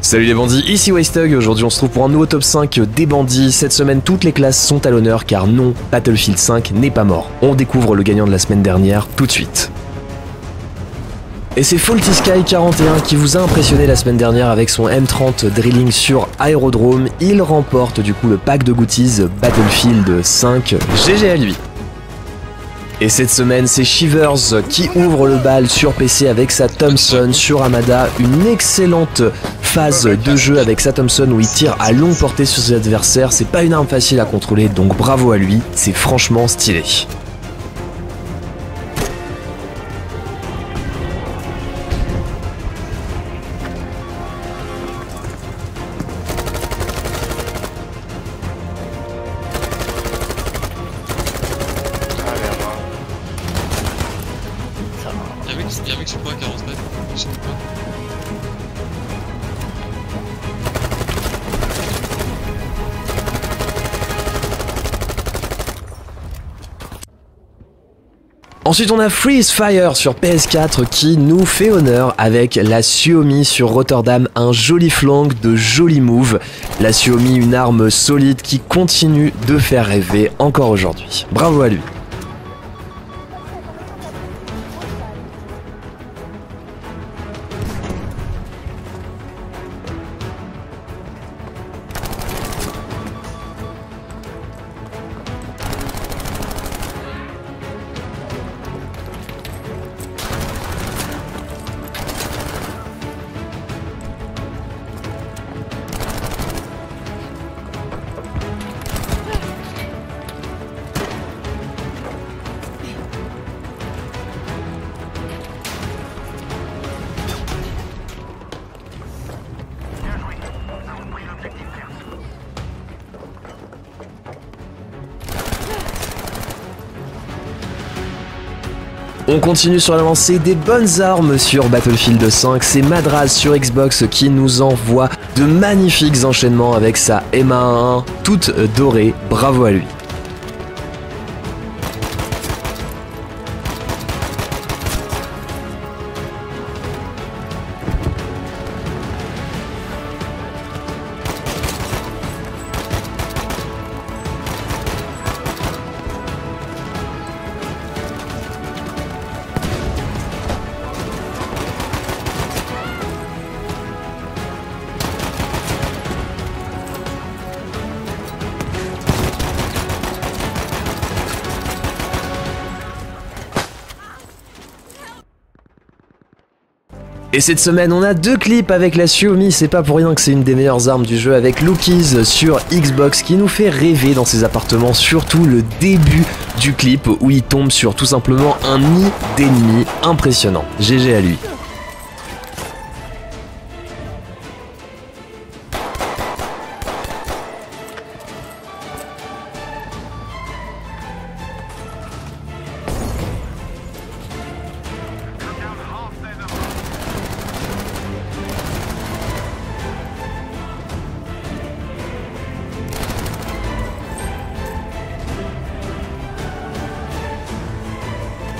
Salut les bandits, ici Wastug, aujourd'hui on se trouve pour un nouveau top 5 des bandits. Cette semaine toutes les classes sont à l'honneur car non, Battlefield 5 n'est pas mort. On découvre le gagnant de la semaine dernière tout de suite. Et c'est Faulty Sky 41 qui vous a impressionné la semaine dernière avec son M30 drilling sur aérodrome. Il remporte du coup le pack de goodies Battlefield 5. GG à lui. Et cette semaine, c'est Shivers qui ouvre le bal sur PC avec sa Thompson sur Amada. Une excellente phase de jeu avec sa Thompson où il tire à longue portée sur ses adversaires. C'est pas une arme facile à contrôler, donc bravo à lui. C'est franchement stylé. Va. Y'a un mec, y'a un mec sur moi à 40 mètres. Je sais pas. Ensuite, on a Freeze Fire sur PS4 qui nous fait honneur avec la Suomi sur Rotterdam, un joli flank de joli move. La Suomi, une arme solide qui continue de faire rêver encore aujourd'hui. Bravo à lui. On continue sur la lancée des bonnes armes sur Battlefield 5. C'est Madraz sur Xbox qui nous envoie de magnifiques enchaînements avec sa MA1 toute dorée. Bravo à lui. Et cette semaine, on a deux clips avec la Xiaomi. C'est pas pour rien que c'est une des meilleures armes du jeu avec Lookies sur Xbox qui nous fait rêver dans ses appartements. Surtout le début du clip où il tombe sur tout simplement un nid d'ennemis impressionnant. GG à lui.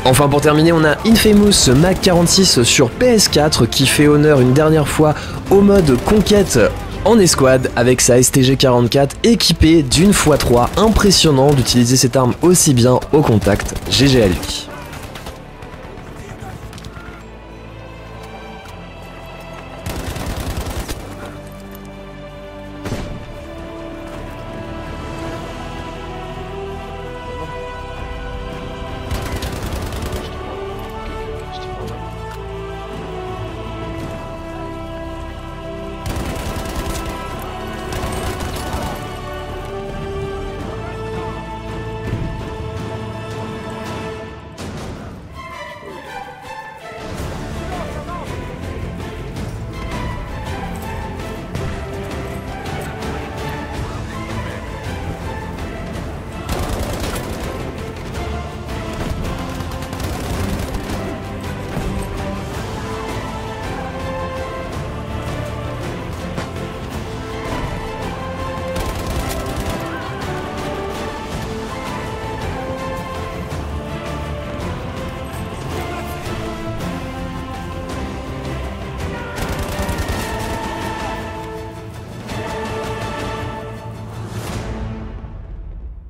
Enfin pour terminer, on a Infamous Mac 46 sur PS4 qui fait honneur une dernière fois au mode conquête en escouade avec sa STG 44 équipée d'une x3 impressionnant d'utiliser cette arme aussi bien au contact. GG.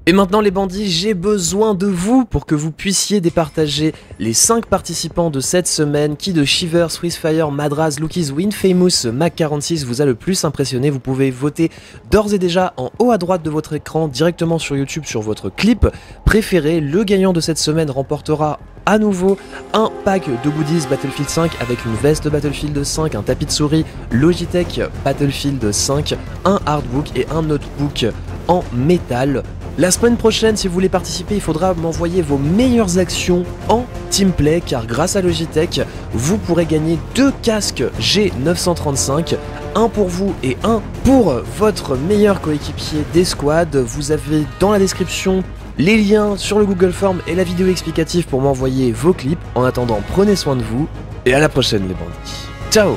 Et maintenant les bandits, j'ai besoin de vous pour que vous puissiez départager les 5 participants de cette semaine qui de Shiver, Swissfire, Madras, Lookies, Winfamous, Mac46 vous a le plus impressionné? Vous pouvez voter d'ores et déjà en haut à droite de votre écran directement sur YouTube sur votre clip préféré. Le gagnant de cette semaine remportera à nouveau un pack de goodies Battlefield 5 avec une veste Battlefield 5, un tapis de souris Logitech Battlefield 5, un hardbook et un notebook en métal. La semaine prochaine, si vous voulez participer, il faudra m'envoyer vos meilleures actions en teamplay car grâce à Logitech, vous pourrez gagner deux casques G935, un pour vous et un pour votre meilleur coéquipier des squads. Vous avez dans la description les liens sur le Google Form et la vidéo explicative pour m'envoyer vos clips. En attendant, prenez soin de vous et à la prochaine les bandits. Ciao